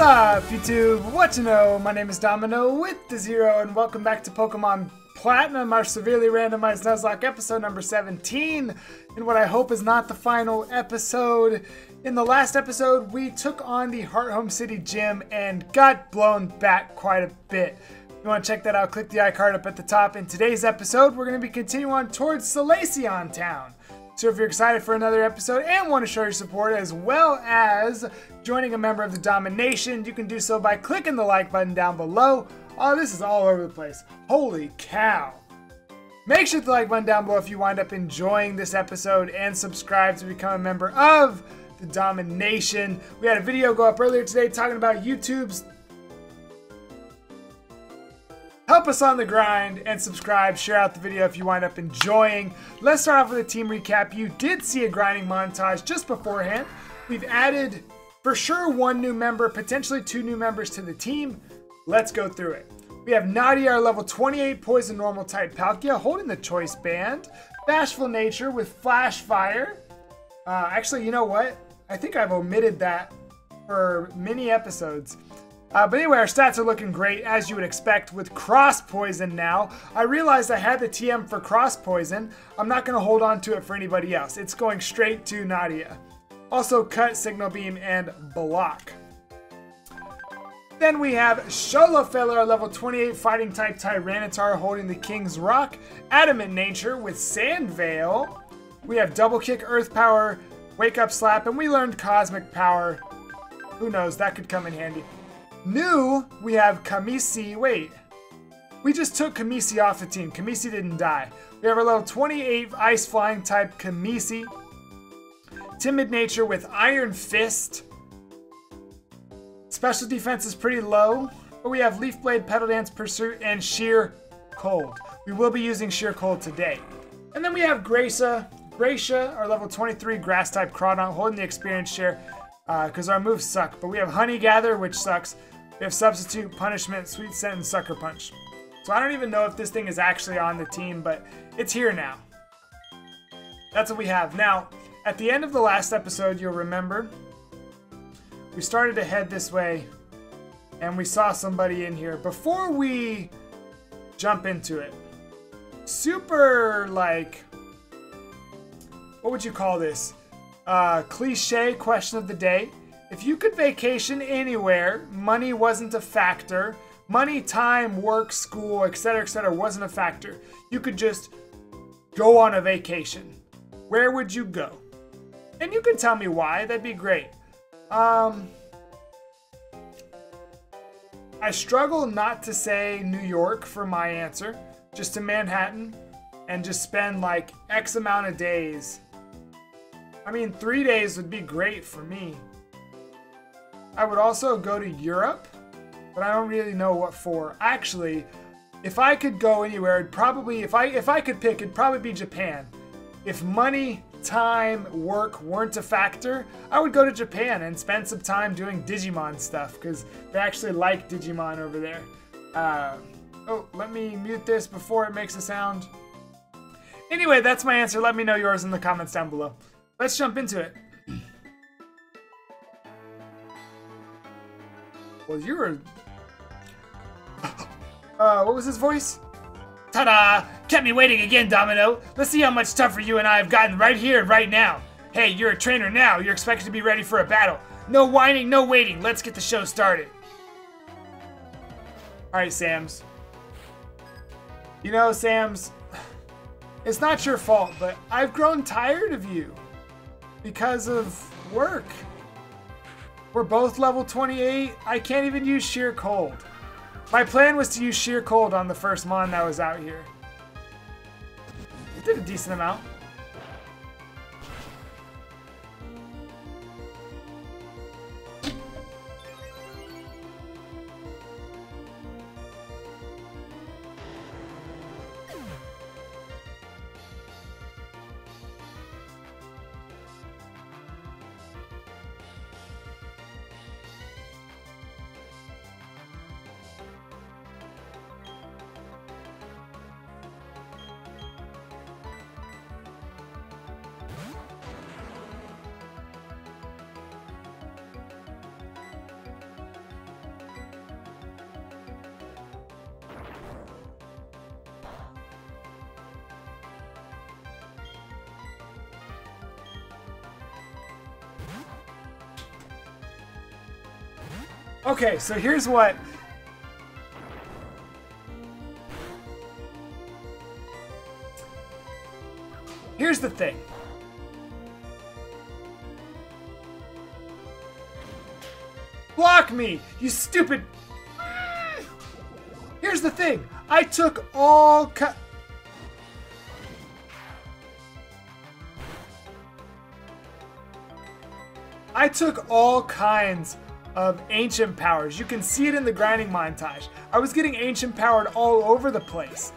What's up, YouTube? What you know? My name is Domino with the Zero, and welcome back to Pokemon Platinum, our severely randomized Nuzlocke episode number 17, in what I hope is not the final episode. In the last episode, we took on the Hearthome City Gym and got blown back quite a bit. If you want to check that out, click the iCard up at the top. In today's episode, we're going to be continuing on towards Solaceon Town. So if you're excited for another episode and want to show your support as well as joining a member of the Domination, you can do so by clicking the like button down below. Oh, this is all over the place. Holy cow. Make sure to like button down below if you wind up enjoying this episode and subscribe to become a member of the Domination. We had a video go up earlier today talking about YouTube's Help us on the grind and subscribe. Share out the video if you wind up enjoying. Let's start off with a team recap. You did see a grinding montage just beforehand. We've added for sure one new member, potentially two new members to the team. Let's go through it. We have Nadia, our level 28 poison normal type Palkia, holding the choice band. Bashful Nature with Flash Fire. Uh, actually, you know what? I think I've omitted that for many episodes. Uh, but anyway, our stats are looking great, as you would expect, with Cross Poison now. I realized I had the TM for Cross Poison. I'm not going to hold on to it for anybody else. It's going straight to Nadia. Also, Cut, Signal Beam, and Block. Then we have Sholofella, our level 28 fighting type Tyranitar holding the King's Rock. Adamant Nature with Sand Veil. We have Double Kick, Earth Power, Wake Up Slap, and we learned Cosmic Power. Who knows, that could come in handy. New, we have Kamisi. Wait, we just took Kamisi off the team. Kamisi didn't die. We have our level 28 Ice Flying type Kamisi. Timid Nature with Iron Fist. Special defense is pretty low, but we have Leaf Blade, Petal Dance Pursuit, and Sheer Cold. We will be using Sheer Cold today. And then we have Gracia. Gracia, our level 23 Grass type Crawdaunt, holding the experience share because uh, our moves suck. But we have Honey Gather, which sucks. We have Substitute, Punishment, Sweet Scent, and Sucker Punch. So I don't even know if this thing is actually on the team, but it's here now. That's what we have. Now, at the end of the last episode, you'll remember, we started to head this way, and we saw somebody in here. Before we jump into it, super, like, what would you call this? Uh, cliche question of the day. If you could vacation anywhere, money wasn't a factor, money, time, work, school, etc., etc., wasn't a factor. You could just go on a vacation. Where would you go? And you can tell me why, that'd be great. Um, I struggle not to say New York for my answer, just to Manhattan, and just spend like X amount of days. I mean, three days would be great for me. I would also go to Europe, but I don't really know what for. Actually, if I could go anywhere, it'd probably if I if I could pick, it'd probably be Japan. If money, time, work weren't a factor, I would go to Japan and spend some time doing Digimon stuff because they actually like Digimon over there. Uh, oh, let me mute this before it makes a sound. Anyway, that's my answer. Let me know yours in the comments down below. Let's jump into it. Well, you were. Uh, what was his voice? Ta-da! Kept me waiting again, Domino. Let's see how much tougher you and I have gotten right here, right now. Hey, you're a trainer now. You're expected to be ready for a battle. No whining, no waiting. Let's get the show started. Alright, Sams. You know, Sams, it's not your fault, but I've grown tired of you because of work. We're both level 28. I can't even use Sheer Cold. My plan was to use Sheer Cold on the first Mon that was out here. It did a decent amount. Okay, so here's what Here's the thing. Block me, you stupid. Here's the thing. I took all I took all kinds of ancient powers. You can see it in the grinding montage. I was getting ancient powered all over the place,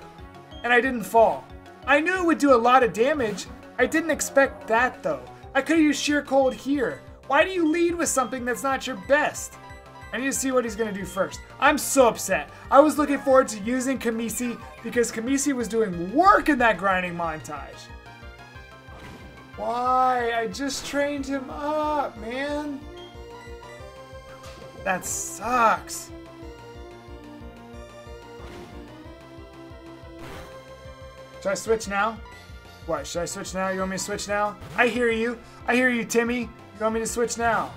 and I didn't fall. I knew it would do a lot of damage. I didn't expect that though. I could have used sheer cold here. Why do you lead with something that's not your best? I need to see what he's gonna do first. I'm so upset. I was looking forward to using Kamisi because Kamisi was doing work in that grinding montage. Why? I just trained him up, man. That sucks. Should I switch now? What, should I switch now? You want me to switch now? I hear you. I hear you, Timmy. You want me to switch now?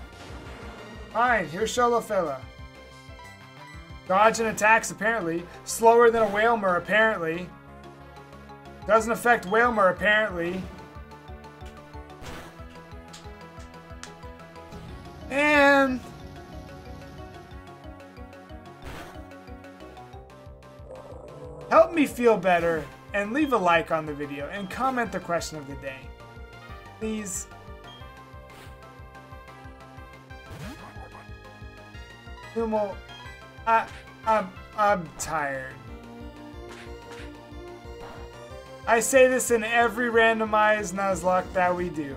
Fine, here's Sholofella. Dodge and attacks, apparently. Slower than a Wailmer, apparently. Doesn't affect Wailmer, apparently. And help me feel better and leave a like on the video and comment the question of the day. Please. Numo, I, I'm, I'm tired. I say this in every randomized Nuzlocke that we do.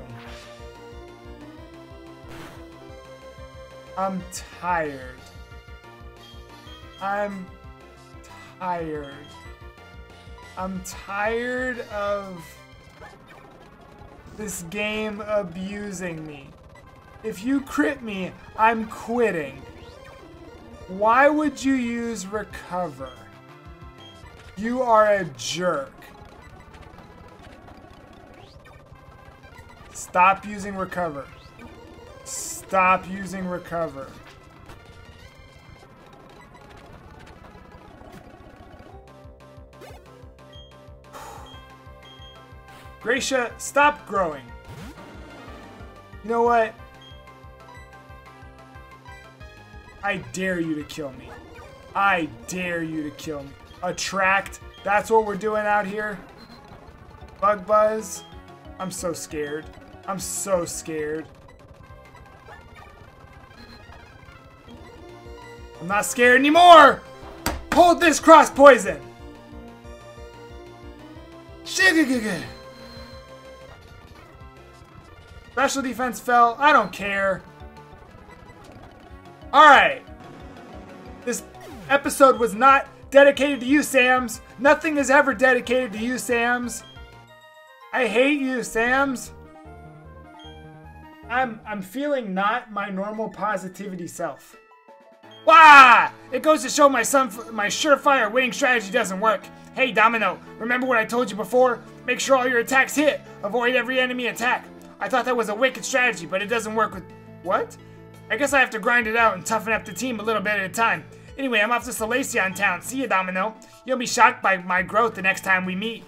I'm tired. I'm tired. I'm tired of this game abusing me. If you crit me, I'm quitting. Why would you use recover? You are a jerk. Stop using recover. Stop using recover. Gracia, stop growing. You know what? I dare you to kill me. I dare you to kill me. Attract. That's what we're doing out here. Bug Buzz. I'm so scared. I'm so scared. I'm not scared anymore! Hold this cross poison! Shigigigig! Special defense fell. I don't care. Alright. This episode was not dedicated to you, Sams. Nothing is ever dedicated to you, Sams. I hate you, Sams. I'm I'm feeling not my normal positivity self. Wah! It goes to show my son my surefire winning strategy doesn't work. Hey Domino, remember what I told you before? Make sure all your attacks hit. Avoid every enemy attack. I thought that was a wicked strategy, but it doesn't work with... What? I guess I have to grind it out and toughen up the team a little bit at a time. Anyway, I'm off to Solaceon Town. See you, Domino. You'll be shocked by my growth the next time we meet.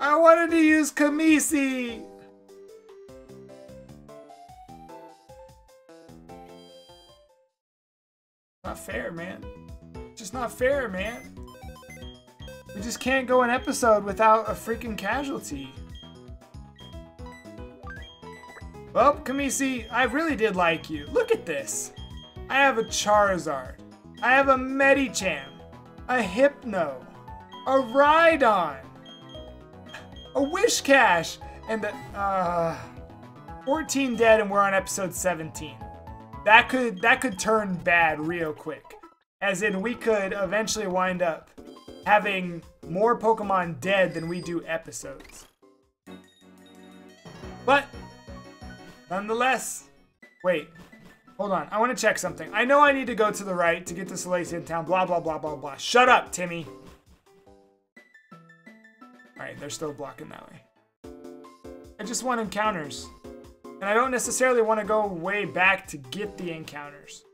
I wanted to use Kamisi! Not fair, man. Just not fair, man. We just can't go an episode without a freaking casualty. Well, Kamisi, I really did like you. Look at this. I have a Charizard. I have a Medicham. A Hypno. A Rhydon. A Whiscash. And uh, 14 dead and we're on episode 17. That could that could turn bad real quick. As in we could eventually wind up having more Pokemon dead than we do episodes. But, nonetheless, wait, hold on. I want to check something. I know I need to go to the right to get to Solaceon Town, blah, blah, blah, blah, blah. Shut up, Timmy. Alright, they're still blocking that way. I just want encounters. And I don't necessarily want to go way back to get the encounters.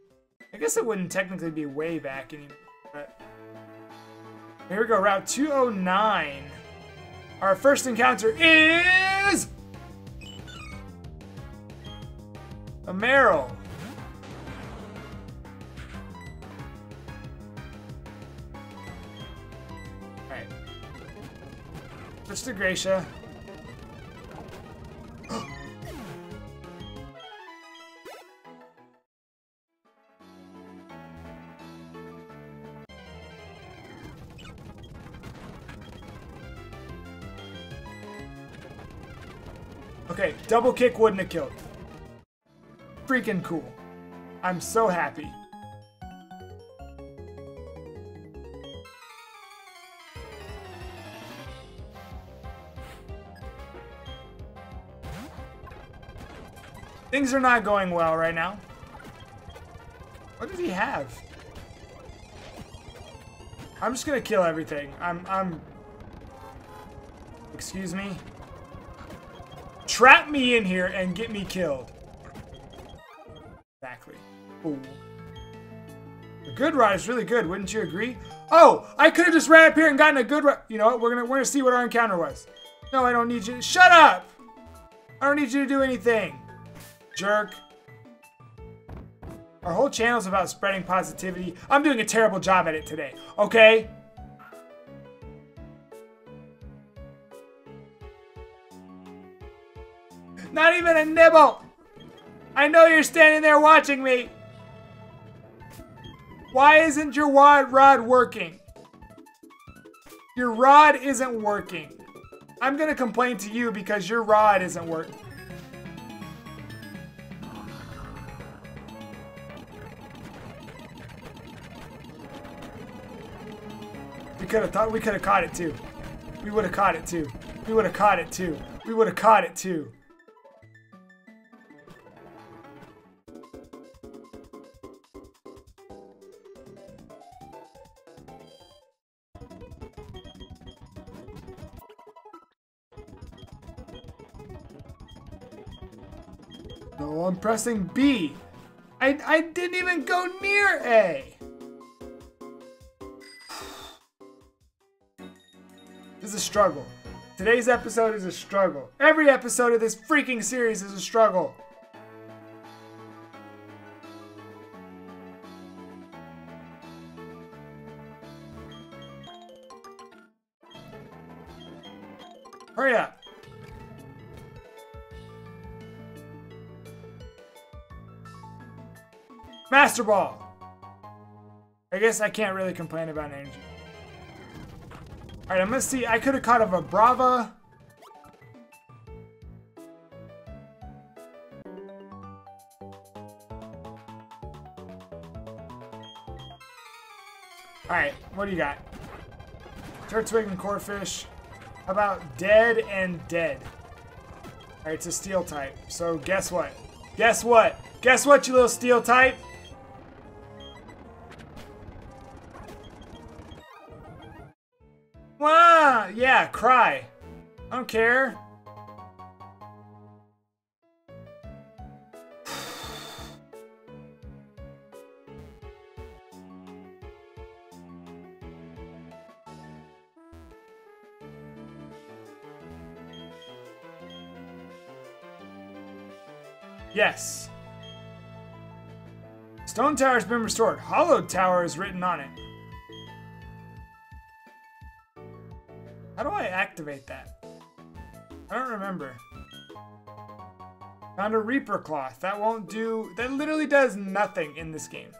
I guess it wouldn't technically be way back anymore. Here we go, Route 209. Our first encounter is... A Marill. Alright. Switch to Gracia. Double kick wouldn't have killed. Freaking cool. I'm so happy. Things are not going well right now. What does he have? I'm just gonna kill everything. I'm, I'm... Excuse me? Trap me in here and get me killed. Exactly. Ooh. The good rod is really good, wouldn't you agree? Oh, I could have just ran up here and gotten a good rod. You know what? We're gonna we're gonna see what our encounter was. No, I don't need you. Shut up! I don't need you to do anything. Jerk. Our whole channel is about spreading positivity. I'm doing a terrible job at it today, okay? Not even a nibble! I know you're standing there watching me! Why isn't your rod, rod working? Your rod isn't working. I'm gonna complain to you because your rod isn't working. We could have thought we could have caught it too. We would have caught it too. We would have caught it too. We would have caught it too. I'm pressing B. I, I didn't even go near A. This is a struggle. Today's episode is a struggle. Every episode of this freaking series is a struggle. Master Ball. I guess I can't really complain about energy. Alright, I'm gonna see. I could have caught a Vibrava. Alright, what do you got? Turtwig and Corphish. How about dead and dead? Alright, it's a steel type. So guess what? Guess what? Guess what, you little steel type? Yeah, cry. I don't care. Yes. Stone Tower has been restored. Hallowed Tower is written on it. Activate that? I don't remember. Found a Reaper Cloth. That won't do... That literally does nothing in this game.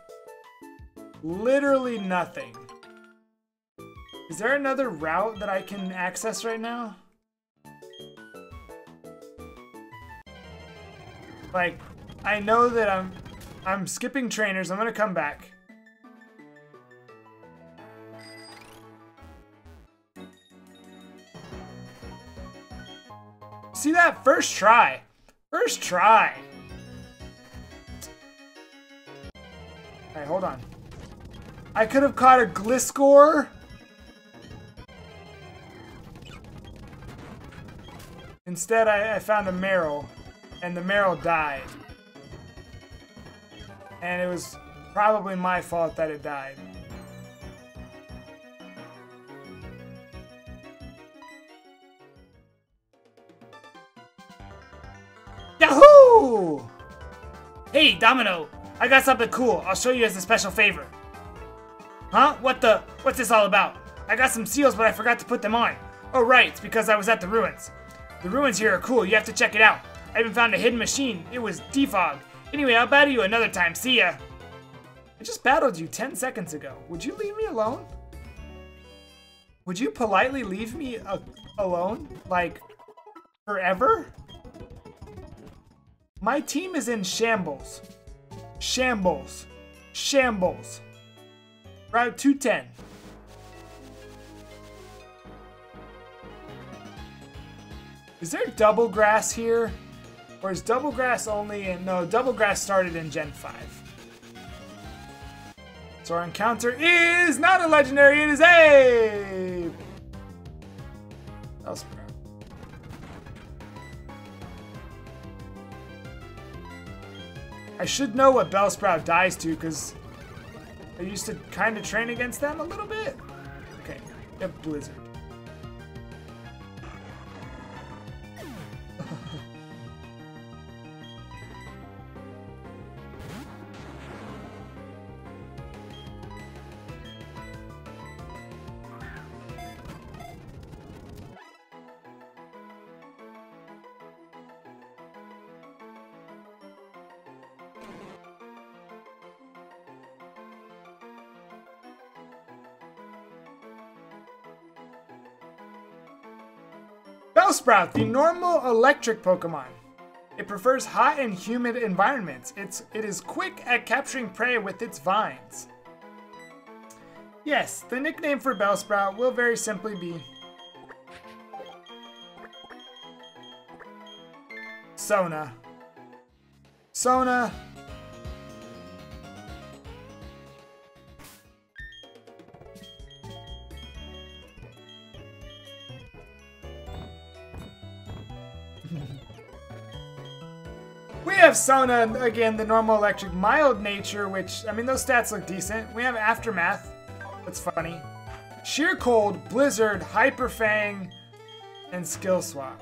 Literally nothing. Is there another route that I can access right now? Like, I know that I'm... I'm skipping trainers. I'm gonna come back. See that? First try. First try. Alright, hold on. I could have caught a Gliscor. instead I, I found a Marill, and the Marill died. And it was probably my fault that it died. Hey, Domino, I got something cool. I'll show you as a special favor. Huh? What the? What's this all about? I got some seals, but I forgot to put them on. Oh, right, it's because I was at the ruins. The ruins here are cool, you have to check it out. I even found a hidden machine. It was defog. Anyway, I'll battle you another time. See ya. I just battled you 10 seconds ago. Would you leave me alone? Would you politely leave me alone? Like, forever? My team is in shambles. Shambles. Shambles. Route 210. Is there double grass here? Or is double grass only in... No, double grass started in Gen 5. So our encounter is not a legendary, it is a... Bellsprout. I should know what Bellsprout dies to, because I used to kind of train against them a little bit. Okay, a Blizzard. Bellsprout, the normal electric Pokemon. It prefers hot and humid environments. It's, it is quick at capturing prey with its vines. Yes, the nickname for Bellsprout will very simply be Sona. Sona we have Sona, again, the normal electric, mild nature, which, I mean, those stats look decent. We have Aftermath, that's funny. Sheer Cold, Blizzard, Hyper Fang, and Skill Swap.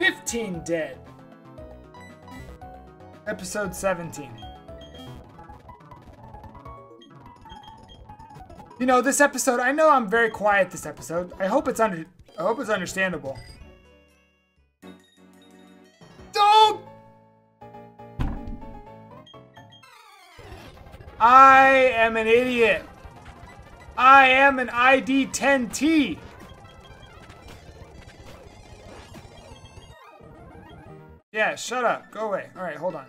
Fifteen dead. Episode 17. You know, this episode, I know I'm very quiet this episode. I hope it's under I hope it's understandable. Don't I am an idiot. I am an ID 10T. Yeah, shut up. Go away. Alright, hold on.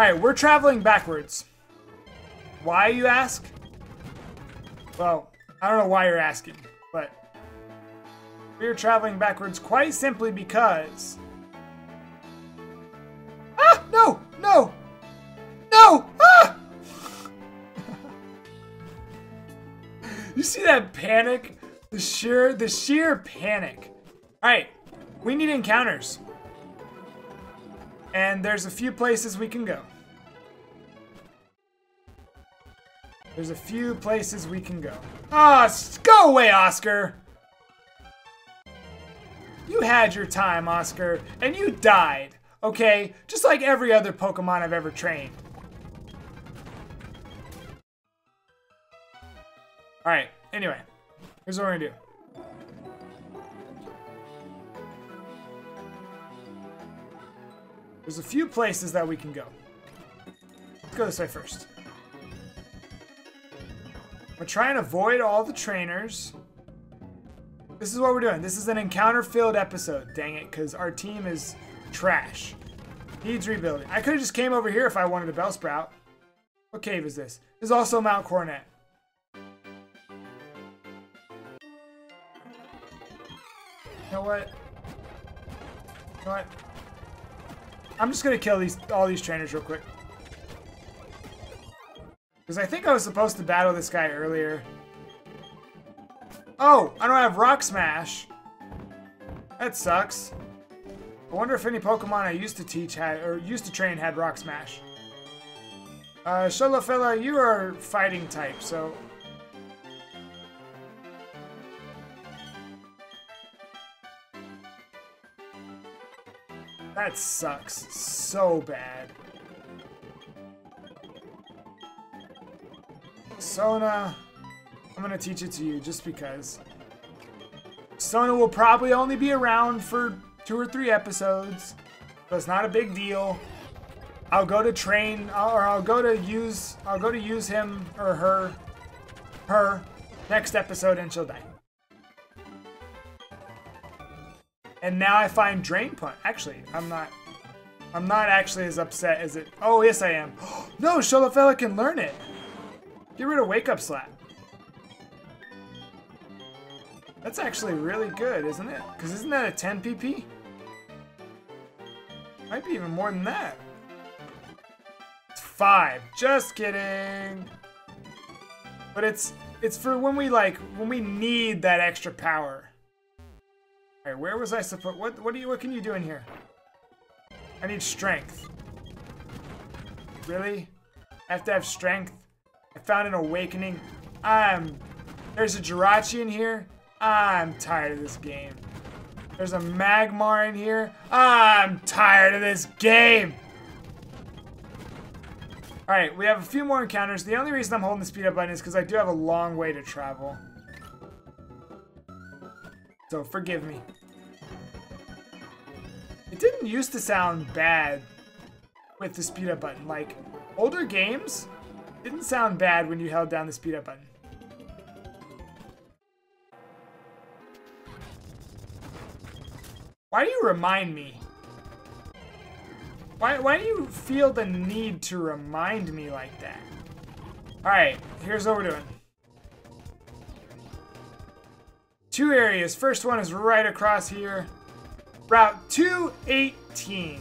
Alright, we're traveling backwards. Why, you ask? Well, I don't know why you're asking, but we're traveling backwards quite simply because... Ah! No! No! No! Ah! you see that panic? The sheer, the sheer panic. All right, we need encounters. And there's a few places we can go. There's a few places we can go. Ah, oh, go away, Oscar! You had your time, Oscar, and you died, okay? Just like every other Pokemon I've ever trained. Alright, anyway. Here's what we're gonna do. There's a few places that we can go. Let's go this way first. We're trying to avoid all the trainers. This is what we're doing. This is an encounter-filled episode. Dang it, because our team is trash. Needs rebuilding. I could have just came over here if I wanted a Bellsprout. What cave is this? This is also Mount Coronet. You know what? You know what? I'm just gonna kill these all these trainers real quick. Because I think I was supposed to battle this guy earlier. Oh, I don't have Rock Smash. That sucks. I wonder if any Pokemon I used to teach had, or used to train had Rock Smash. Uh, Sholofella, you are fighting type, so... That sucks so bad. Sona, I'm gonna teach it to you just because. Sona will probably only be around for two or three episodes, so it's not a big deal. I'll go to train, or I'll go to use, I'll go to use him or her, her, next episode, and she'll die. And now I find Drain Punch. Actually, I'm not, I'm not actually as upset as it. Oh yes, I am. no, Sholofella can learn it. Get rid of Wake Up Slap. That's actually really good, isn't it? Because isn't that a 10 PP? Might be even more than that. It's five. Just kidding. But it's it's for when we like when we need that extra power. Alright, where was I supposed what what do you what can you do in here? I need strength. Really? I have to have strength? I found an awakening. I'm there's a Jirachi in here. I'm tired of this game. There's a Magmar in here. I'm tired of this game. Alright, we have a few more encounters. The only reason I'm holding the speed up button is because I do have a long way to travel. So forgive me. It didn't used to sound bad with the speed up button. Like, older games didn't sound bad when you held down the speed up button. Why do you remind me? Why, why do you feel the need to remind me like that? Alright, here's what we're doing. Two areas. First one is right across here. Route 218.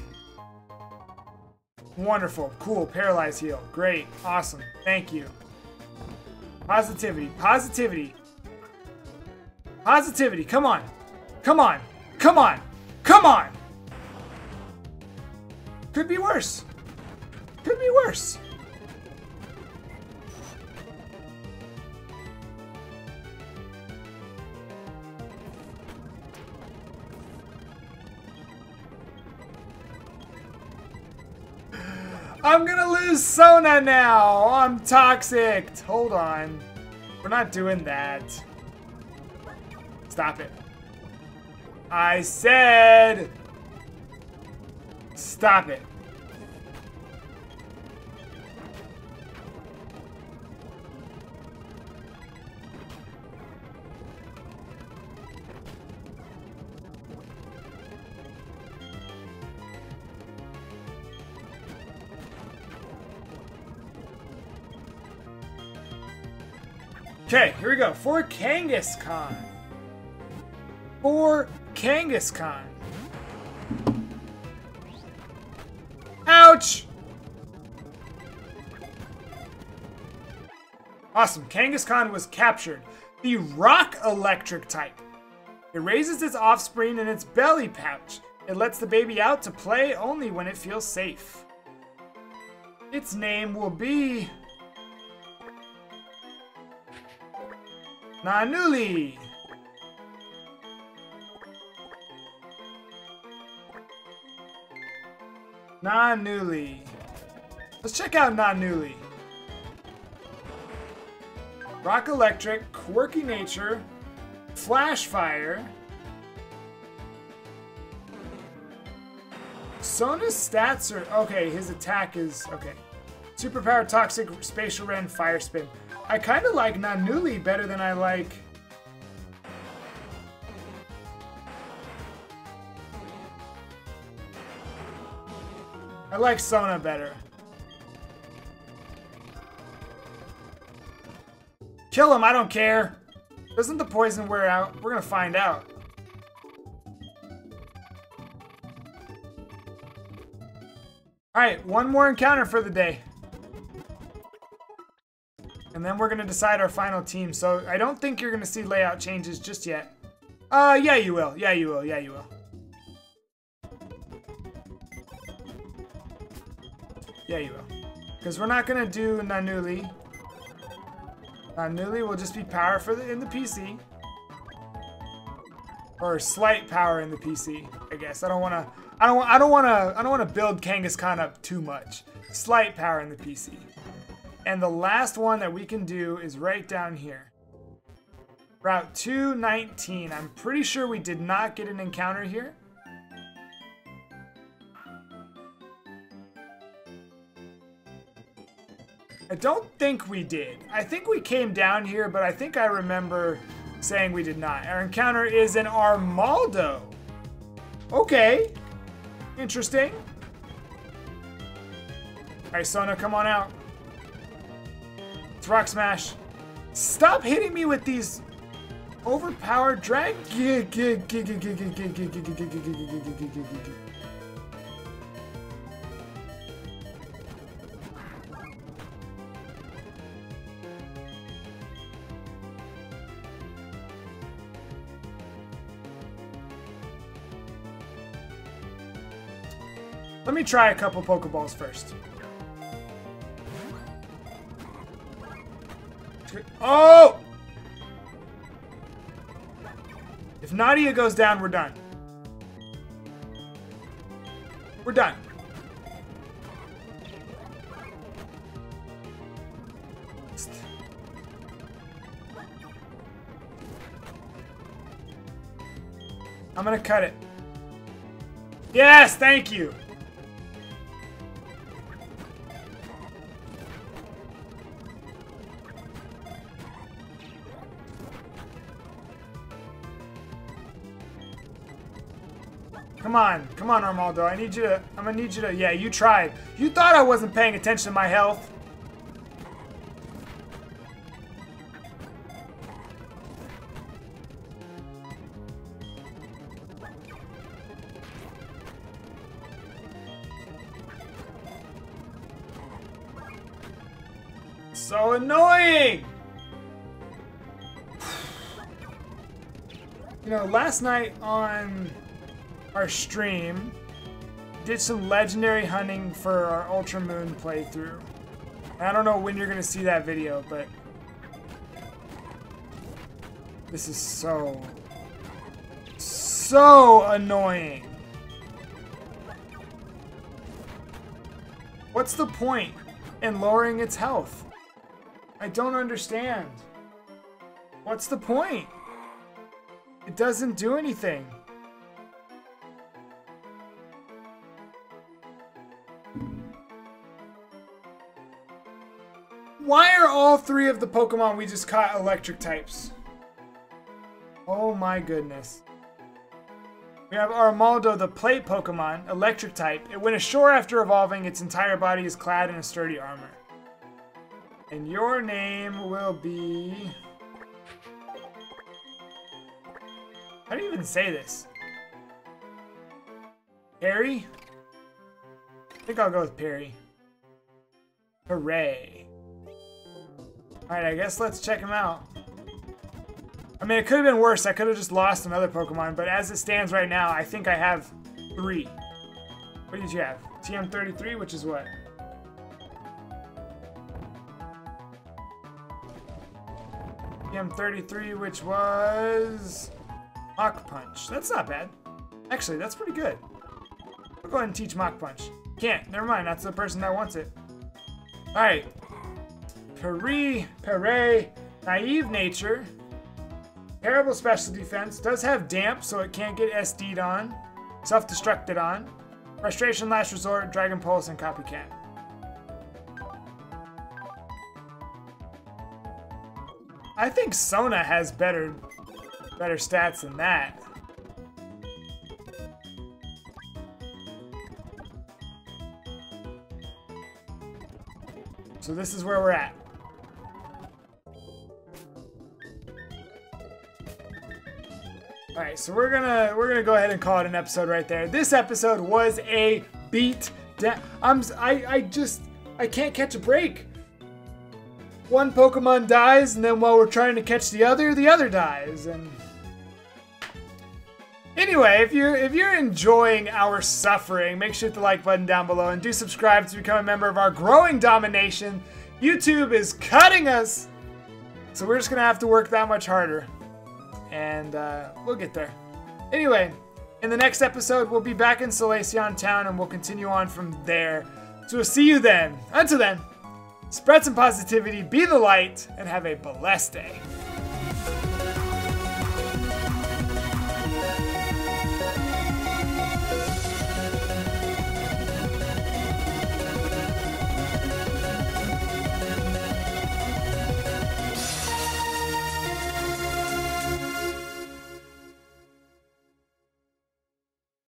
Wonderful. Cool. Paralyze heal. Great. Awesome. Thank you. Positivity. Positivity. Positivity. Come on. Come on. Come on. Come on! Could be worse. Could be worse. I'm gonna lose Sona now! Oh, I'm toxic! Hold on. We're not doing that. Stop it. I said... Stop it. Okay, here we go. For Kangaskhan. For Kangaskhan. Ouch! Awesome. Kangaskhan was captured. The rock electric type. It raises its offspring in its belly pouch. It lets the baby out to play only when it feels safe. Its name will be... Nanuli! Nanuli. Let's check out Nanuli. Rock Electric, Quirky Nature, Flash Fire. Sona's stats are... Okay, his attack is... Okay. Superpower, Toxic, Spatial Rend, Fire Spin. I kind of like Nanuli better than I like... I like Sona better. Kill him, I don't care. Doesn't the poison wear out? We're gonna find out. Alright, one more encounter for the day. And then we're going to decide our final team. So I don't think you're going to see layout changes just yet. Uh, yeah, you will. Yeah, you will. Yeah, you will. Yeah, you will. Because we're not going to do Nanuli. Nanuli will just be power for the in the PC. Or slight power in the PC, I guess. I don't want to I don't I don't want to I don't want to build Kangaskhan up too much. Slight power in the PC. And the last one that we can do is right down here. Route 219. I'm pretty sure we did not get an encounter here. I don't think we did. I think we came down here, but I think I remember saying we did not. Our encounter is an Armaldo. Okay. Interesting. Alright, Sona, come on out. Rock Smash. Stop hitting me with these overpowered drag. Let me try a couple Pokeballs first. Oh! If Nadia goes down, we're done. We're done. I'm gonna cut it. Yes, thank you. Come on, come on, Armaldo. I need you to, I'm gonna need you to, yeah, you tried. You thought I wasn't paying attention to my health. So annoying! You know, last night on our stream, did some legendary hunting for our Ultra Moon playthrough. I don't know when you're gonna see that video, but this is so, so annoying. What's the point in lowering its health? I don't understand. What's the point? It doesn't do anything. All three of the Pokemon we just caught electric types? Oh my goodness. We have Armaldo, the plate Pokemon, electric type. It went ashore after evolving. Its entire body is clad in a sturdy armor. And your name will be... How do you even say this? Perry? I think I'll go with Perry. Hooray. Alright, I guess let's check him out. I mean, it could have been worse. I could have just lost another Pokemon, but as it stands right now, I think I have three. What did you have? TM33, which is what? TM33, which was... Mach Punch. That's not bad. Actually, that's pretty good. I'll go ahead and teach Mach Punch. Can't. Never mind. That's the person that wants it. Alright. Pere, Pere, Naive Nature, Terrible Special Defense, does have Damp, so it can't get SD'd on, Self-Destructed on, Frustration Last Resort, Dragon Pulse, and Copycat. I think Sona has better, better stats than that. So this is where we're at. All right, so we're gonna we're gonna go ahead and call it an episode right there. This episode was a beat Da- I'm I I just I can't catch a break. One Pokemon dies, and then while we're trying to catch the other, the other dies, and Anyway, if you're if you're enjoying our suffering, make sure to hit the like button down below and do subscribe to become a member of our growing domination. YouTube is cutting us, so we're just gonna have to work that much harder, and uh, we'll get there. Anyway, in the next episode, we'll be back in Solaceon Town and we'll continue on from there. So we'll see you then. Until then, spread some positivity, be the light, and have a blessed day.